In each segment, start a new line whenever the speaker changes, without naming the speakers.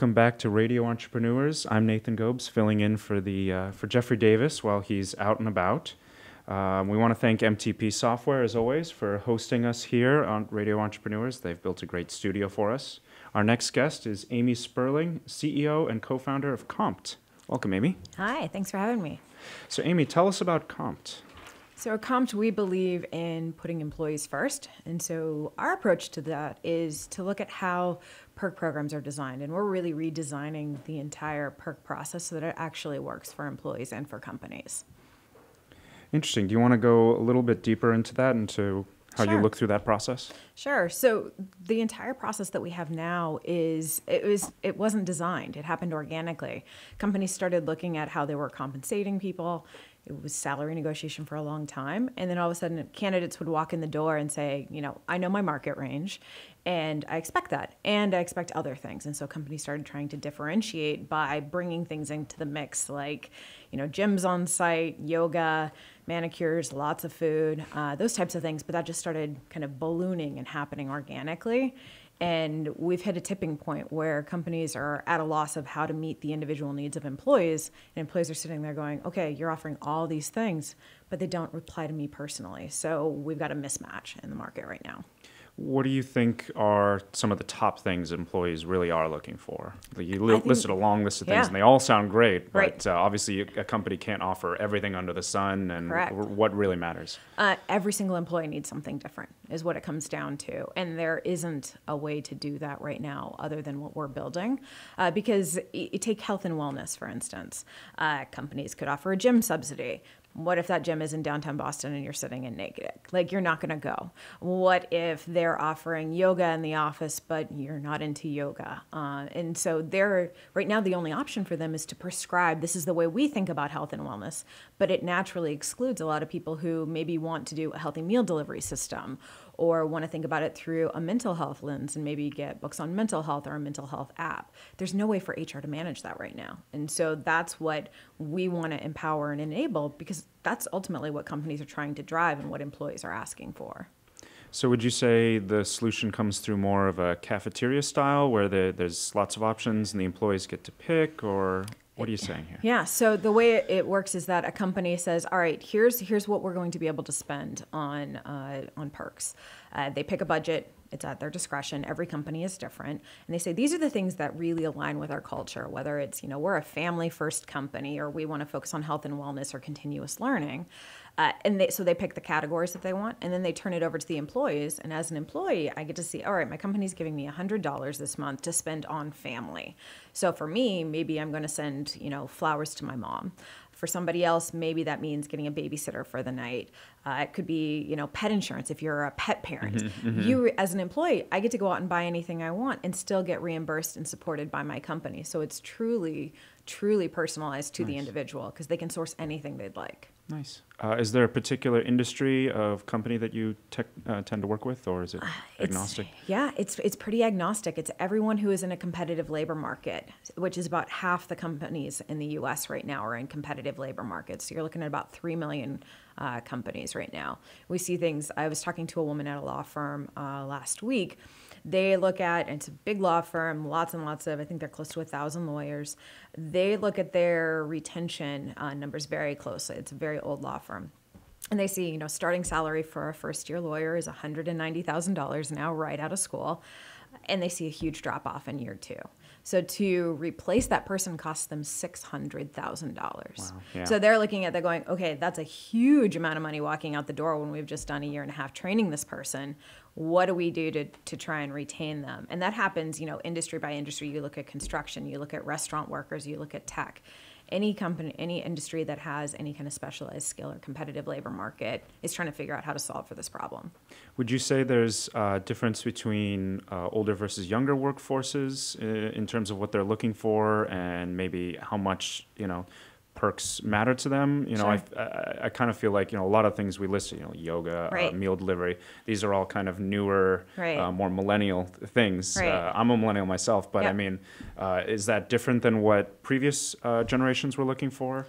Welcome back to Radio Entrepreneurs. I'm Nathan Gobes, filling in for the uh, for Jeffrey Davis while he's out and about. Um, we want to thank MTP Software, as always, for hosting us here on Radio Entrepreneurs. They've built a great studio for us. Our next guest is Amy Spurling, CEO and co-founder of Compt. Welcome, Amy.
Hi, thanks for having me.
So, Amy, tell us about Compt.
So at Compt, we believe in putting employees first. And so our approach to that is to look at how perk programs are designed. And we're really redesigning the entire perk process so that it actually works for employees and for companies.
Interesting. Do you want to go a little bit deeper into that, into how
Sure.
you look through that process?
Sure. So the entire process that we have now is it was it wasn't designed. It happened organically. Companies started looking at how they were compensating people. It was salary negotiation for a long time, and then all of a sudden, candidates would walk in the door and say, you know, I know my market range, and I expect that, and I expect other things. And so companies started trying to differentiate by bringing things into the mix, like, you know, gyms on site, yoga, manicures, lots of food, uh, those types of things. But that just started kind of ballooning and happening organically. And we've hit a tipping point where companies are at a loss of how to meet the individual needs of employees. And employees are sitting there going, okay, you're offering all these things, but they don't reply to me personally. So we've got a mismatch in the market right now.
What do you think are some of the top things employees really are looking for? You li-
think-
listed a long list of things,
Yeah.
and they all sound great. But
Right.
uh, obviously, a company can't offer everything under the sun, and what really matters.
Uh, every single employee needs something different, is what it comes down to. And there isn't a way to do that right now other than what we're building. Uh, because take health and wellness, for instance. Uh, companies could offer a gym subsidy. What if that gym is in downtown Boston and you're sitting in Natick? Like, you're not going to go. What if they're offering yoga in the office, but you're not into yoga? Uh, and so, they're right now, the only option for them is to prescribe this is the way we think about health and wellness, but it naturally excludes a lot of people who maybe want to do a healthy meal delivery system or want to think about it through a mental health lens and maybe get books on mental health or a mental health app. There's no way for HR to manage that right now. And so that's what we want to empower and enable because that's ultimately what companies are trying to drive and what employees are asking for.
So, would you say the solution comes through more of a cafeteria style, where the, there's lots of options and the employees get to pick, or what are you saying here?
Yeah. So the way it- works is that a company says, "All right, here's here's what we're going to be able to spend on uh, on perks." Uh, they pick a budget. It's at their discretion. Every company is different, and they say these are the things that really align with our culture. Whether it's you know we're a family first company, or we want to focus on health and wellness or continuous learning, uh, and they, so they pick the categories that they want, and then they turn it over to the employees. And as an employee, I get to see, all right, my company's giving me hundred dollars this month to spend on family. So for me, maybe I'm going to send you know flowers to my mom. For somebody else, maybe that means getting a babysitter for the night. Uh, it could be, you know, pet insurance if you're a pet parent. You, as an employee, I get to go out and buy anything I want and still get reimbursed and supported by my company. So it's truly, truly personalized to the individual because they can source anything they'd like.
Nice. Uh, is there a particular industry of company that you tech, uh, tend to work with, or is it
It's-
agnostic?
yeah, it's it's pretty agnostic. It's everyone who is in a competitive labor market, which is about half the companies in the U.S. right now are in competitive labor markets. So you're looking at about three million uh, companies right now. We see things. I was talking to a woman at a law firm uh, last week. They look at it's a big law firm, lots and lots of. I think they're close to a thousand lawyers. They look at their retention uh, numbers very closely. It's a very old law firm. And they see, you know, starting salary for a first year lawyer is $190,000 now, right out of school. And they see a huge drop off in year two. So to replace that person costs them $600,000.
Wow, yeah.
So they're looking at, they're going, okay, that's a huge amount of money walking out the door when we've just done a year and a half training this person. What do we do to, to try and retain them? And that happens, you know, industry by industry. You look at construction, you look at restaurant workers, you look at tech any company, any industry that has any kind of specialized skill or competitive labor market is trying to figure out how to solve for this problem.
Would you say there's a difference between uh, older versus younger workforces uh, in terms of what they're looking for, and maybe how much you know perks matter to them? You know, I, I, I kind of feel like you know a lot of things we listed, you know, yoga, uh, meal delivery. These are all kind of newer,
Right.
uh, more millennial th- things.
Right.
Uh, I'm a millennial myself, but I mean, uh, is that different than what previous uh, generations were looking for?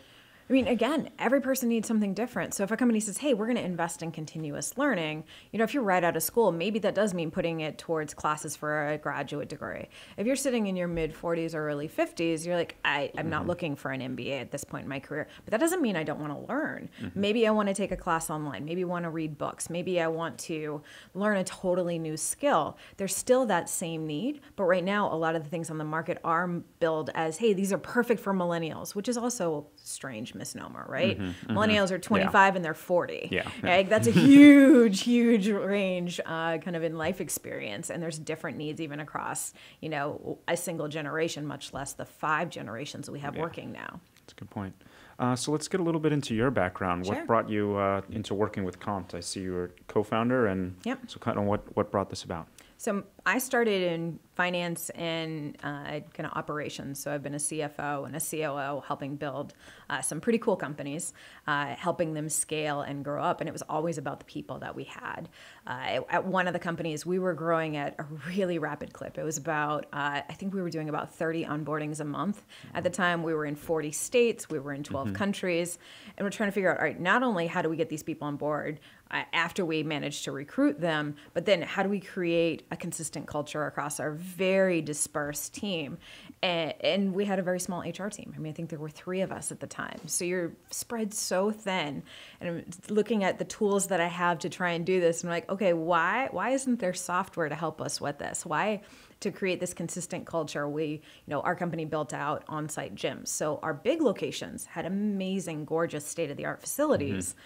I mean, again, every person needs something different. So if a company says, "Hey, we're going to invest in continuous learning," you know, if you're right out of school, maybe that does mean putting it towards classes for a graduate degree. If you're sitting in your mid 40s or early 50s, you're like, I, "I'm not mm-hmm. looking for an MBA at this point in my career," but that doesn't mean I don't want to learn. Mm-hmm. Maybe I want to take a class online. Maybe I want to read books. Maybe I want to learn a totally new skill. There's still that same need, but right now, a lot of the things on the market are billed as, "Hey, these are perfect for millennials," which is also strange misnomer, right? Millennials are 25 and they're 40.
Yeah.
That's a huge, huge range uh, kind of in life experience. And there's different needs even across, you know, a single generation, much less the five generations we have
Yeah.
working now.
That's a good point. Uh, so let's get a little bit into your background.
Sure.
What brought you uh, into working with Compt? I see you were co-founder, and
Yep.
so kind of what what brought this about?
So I started in finance and uh, kind of operations. So I've been a CFO and a COO, helping build uh, some pretty cool companies, uh, helping them scale and grow up. And it was always about the people that we had. Uh, at one of the companies, we were growing at a really rapid clip. It was about, uh, I think we were doing about 30 onboardings a month. At the time, we were in 40 states, we were in 12 countries, and we're trying to figure out, all right, not only how do we get these people on board, uh, after we manage to recruit them, but then how do we create a consistent culture across our very dispersed team? And, and we had a very small HR team. I mean, I think there were three of us at the time. So you're spread so thin. And I'm looking at the tools that I have to try and do this, I'm like, okay, why why isn't there software to help us with this? Why? to create this consistent culture we you know our company built out on-site gyms so our big locations had amazing gorgeous state-of-the-art facilities mm-hmm.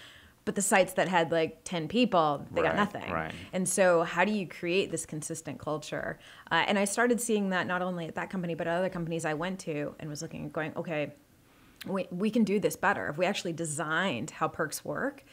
But the sites that had like 10 people they got nothing.
right.
and so how do you create this consistent culture? Uh, and i started seeing that not only at that company but at other companies i went to and was looking at going okay we, we can do this better. If we actually designed how perks work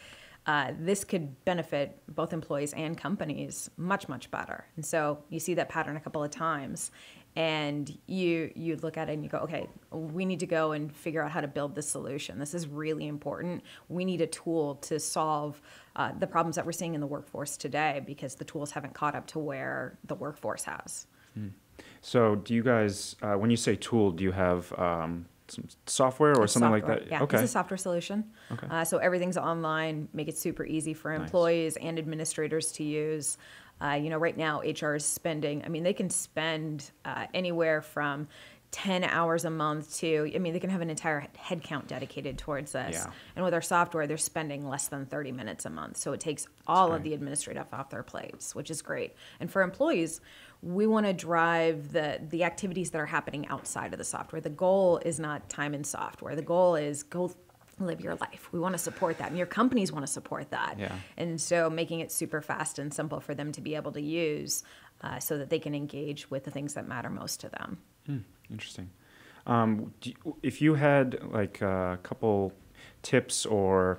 uh, this could benefit both employees and companies much much better. And so you see that pattern a couple of times and you you look at it and you go okay we need to go and figure out how to build this solution this is really important we need a tool to solve uh, the problems that we're seeing in the workforce today because the tools haven't caught up to where the workforce has
So, do you guys, uh, when you say tool, do you have um, some software or
It's
something
software.
like that?
Yeah,
okay.
it's a software solution.
Okay.
Uh, so everything's online, make it super easy for
Nice.
employees and administrators to use. Uh, you know, right now HR is spending. I mean, they can spend uh, anywhere from. 10 hours a month to, I mean, they can have an entire headcount dedicated towards this.
Yeah.
And with our software, they're spending less than 30 minutes a month. So it takes all of the administrative off their plates, which is great. And for employees, we want to drive the the activities that are happening outside of the software. The goal is not time in software. The goal is go live your life. We want to support that, and your companies want to support that.
Yeah.
And so making it super fast and simple for them to be able to use, uh, so that they can engage with the things that matter most to them.
Hmm, interesting. Um, you- if you had like a couple tips or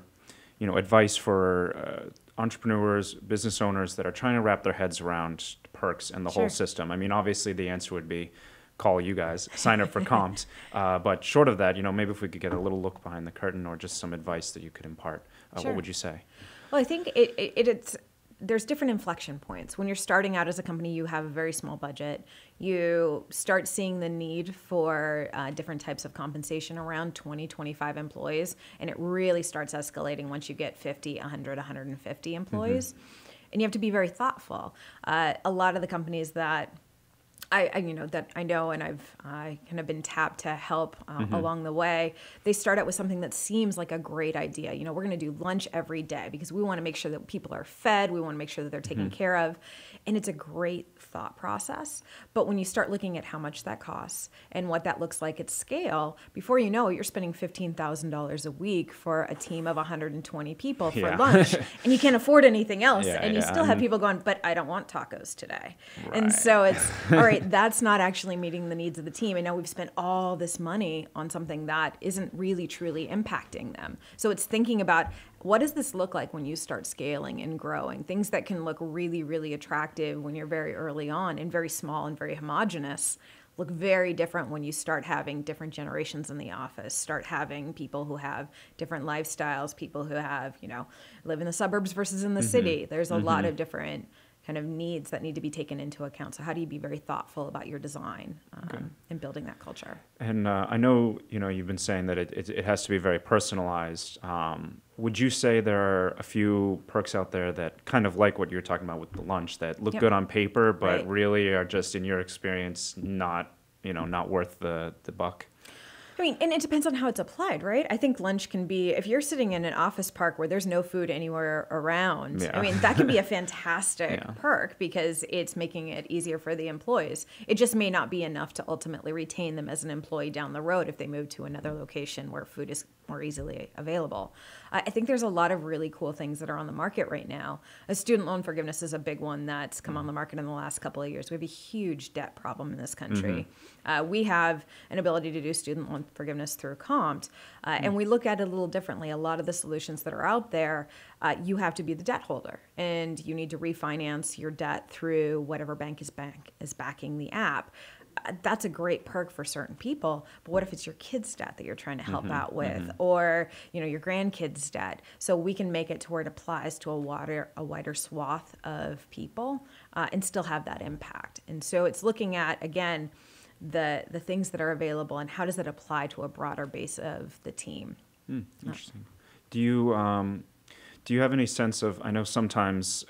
you know advice for uh, entrepreneurs, business owners that are trying to wrap their heads around perks and the
Sure.
whole system, I mean, obviously the answer would be call you guys, sign up for comps. Uh, but short of that, you know, maybe if we could get a little look behind the curtain or just some advice that you could impart, uh,
Sure.
what would you say?
Well, I think it, it, it it's there's different inflection points. When you're starting out as a company, you have a very small budget. You start seeing the need for uh, different types of compensation around 20, 25 employees, and it really starts escalating once you get 50, 100, 150 employees. And you have to be very thoughtful. Uh, a lot of the companies that I, I you know that I know and I've uh, kind of been tapped to help uh, along the way. They start out with something that seems like a great idea. You know, we're going to do lunch every day because we want to make sure that people are fed. We want to make sure that they're taken care of, and it's a great thought process. But when you start looking at how much that costs and what that looks like at scale, before you know it, you're spending fifteen thousand dollars a week for a team of 120 people for
Yeah.
lunch, and you can't afford anything else,
Yeah,
and you
yeah.
still have people going, "But I don't want tacos today," and so it's all right that's not actually meeting the needs of the team. And now we've spent all this money on something that isn't really truly impacting them. So it's thinking about what does this look like when you start scaling and growing? Things that can look really really attractive when you're very early on and very small and very homogenous look very different when you start having different generations in the office start having people who have different lifestyles people who have you know live in the suburbs versus in the mm-hmm. city. There's a lot mm-hmm. of different kind of needs that need to be taken into account. So how do you be very thoughtful about your design um,
Okay.
and building that culture?
And uh, I know you know you've been saying that it, it, it has to be very personalized. Um, would you say there are a few perks out there that kind of like what you're talking about with the lunch that look
Yep.
good on paper, but
Right.
really are just in your experience not you know not worth the the buck?
I mean, and it depends on how it's applied, right? I think lunch can be if you're sitting in an office park where there's no food anywhere around.
Yeah.
I mean, that can be a fantastic
Yeah.
perk because it's making it easier for the employees. It just may not be enough to ultimately retain them as an employee down the road if they move to another location where food is more easily available. I think there's a lot of really cool things that are on the market right now. A student loan forgiveness is a big one that's come on the market in the last couple of years. We have a huge debt problem in this country. Uh, we have an ability to do student loan forgiveness through Compt, uh, and we look at it a little differently. A lot of the solutions that are out there, uh, you have to be the debt holder, and you need to refinance your debt through whatever bank is bank is backing the app that's a great perk for certain people but what if it's your kids debt that you're trying to help out with? Or you know your grandkids debt. So we can make it to where it applies to a wider a wider swath of people uh, and still have that impact. And so it's looking at again the the things that are available and how does that apply to a broader base of the team.
Hmm, interesting. Do you um, do you have any sense of? I know sometimes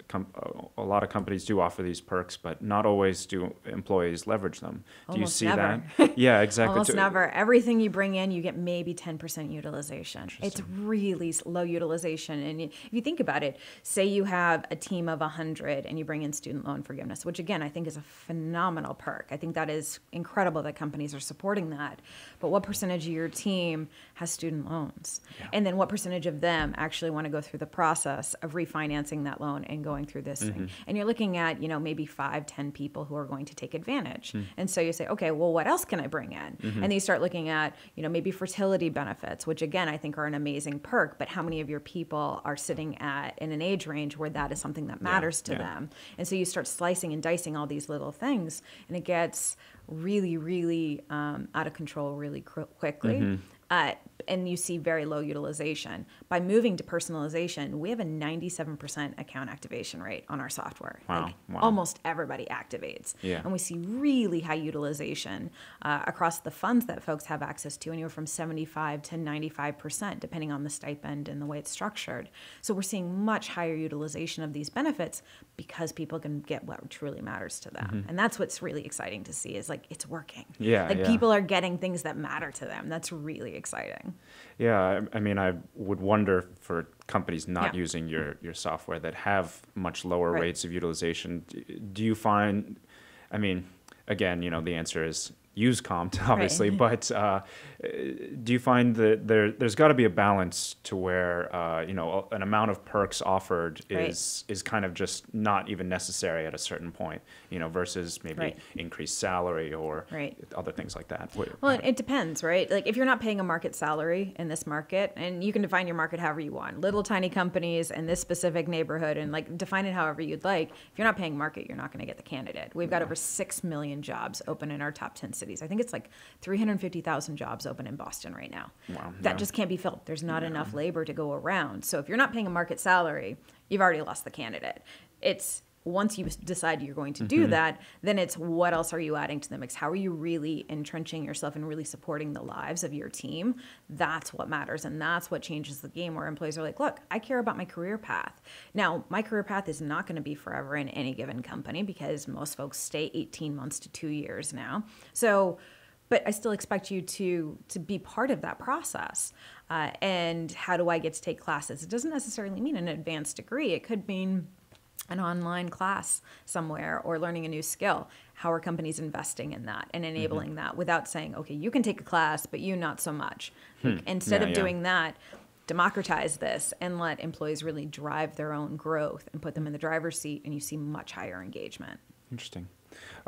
a lot of companies do offer these perks, but not always do employees leverage them. Do you see
never.
that? Yeah, exactly.
Almost never. Everything you bring in, you get maybe 10% utilization. It's really low utilization. And if you think about it, say you have a team of 100 and you bring in student loan forgiveness, which again, I think is a phenomenal perk. I think that is incredible that companies are supporting that. But what percentage of your team has student loans? And then what percentage of them actually want to go through the process of refinancing that loan and going through this thing? Mm-hmm. And you're looking at, you know, maybe five, ten people who are going to take advantage. Hmm. And so you say, okay, well, what else can I bring in? Mm-hmm. And then you start looking at, you know, maybe fertility benefits, which again, I think are an amazing perk, but how many of your people are sitting at in an age range where that is something that matters to
yeah.
them? And so you start slicing and dicing all these little things, and it gets really, really um, out of control really quickly.
Mm-hmm.
Uh, and you see very low utilization. By moving to personalization, we have a 97% account activation rate on our software.
Wow,
Like
wow.
almost everybody activates.
Yeah.
And we see really high utilization uh, across the funds that folks have access to, anywhere from 75 to 95%, depending on the stipend and the way it's structured. So we're seeing much higher utilization of these benefits because people can get what truly matters to them. And that's what's really exciting to see is like it's working.
Yeah,
Like
yeah.
people are getting things that matter to them. That's really exciting.
Yeah, I, I mean, I would wonder for companies not
Yeah.
using your, your software that have much lower
Right.
rates of utilization. Do you find, I mean, again, you know, the answer is use Compt, obviously, but uh, do you find that there, there's got to be a balance to where, uh, you know, an amount of perks offered
Right.
is, is kind of just not even necessary at a certain point, you know, versus maybe
Right.
increased salary or
Right.
other things like that?
Well, it, it depends, right? Like if you're not paying a market salary in this market, and you can define your market however you want, little tiny companies in this specific neighborhood, and like define it however you'd like. If you're not paying market, you're not going to get the candidate. We've got over six million jobs open in our top ten cities. I think it's like 350,000 jobs open in Boston right now.
Wow,
That
yeah.
just can't be filled. There's not enough labor to go around. So if you're not paying a market salary, you've already lost the candidate. It's once you decide you're going to do that, then it's what else are you adding to the mix? How are you really entrenching yourself and really supporting the lives of your team? That's what matters. And that's what changes the game where employees are like, look, I care about my career path. Now, my career path is not going to be forever in any given company because most folks stay 18 months to two years now. So, but I still expect you to to be part of that process. Uh, and how do I get to take classes? It doesn't necessarily mean an advanced degree. It could mean an online class somewhere or learning a new skill. How are companies investing in that and enabling
Mm-hmm.
that without saying, okay, you can take a class, but you not so much. Like, instead
Hmm. Yeah,
of
yeah.
doing that, democratize this and let employees really drive their own growth and put them in the driver's seat, and you see much higher engagement.
Interesting.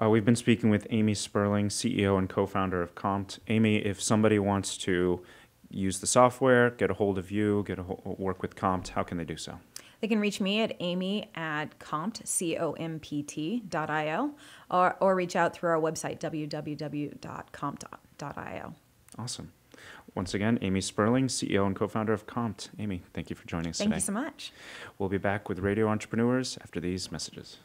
Uh, we've been speaking with Amy Spurling, CEO and co-founder of Compt. Amy, if somebody wants to use the software, get a hold of you, get a work with Compt, how can they do so?
They can reach me at amy at compt, C-O-M-P-T dot I-O, or, or reach out through our website, www.compt.io.
Awesome. Once again, Amy Spurling, CEO and co-founder of Compt. Amy, thank you for joining us
Thank
today.
you so much.
We'll be back with Radio Entrepreneurs after these messages.